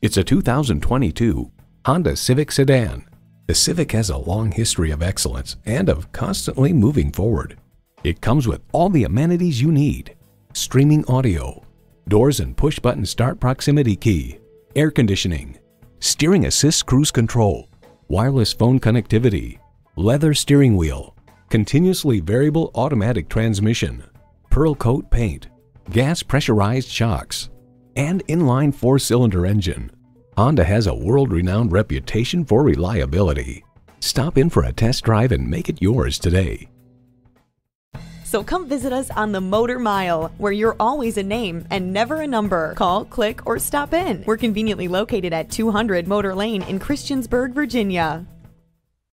It's a 2022 Honda Civic sedan. The Civic has a long history of excellence and of constantly moving forward. It comes with all the amenities you need. Streaming audio, doors and push-button start proximity key, air conditioning, steering assist cruise control, wireless phone connectivity, leather steering wheel, continuously variable automatic transmission, pearl coat paint, gas pressurized shocks, and inline four-cylinder engine. Honda has a world-renowned reputation for reliability. Stop in for a test drive and make it yours today. So come visit us on the Motor Mile, where you're always a name and never a number. Call, click, or stop in. We're conveniently located at 200 Motor Lane in Christiansburg, Virginia.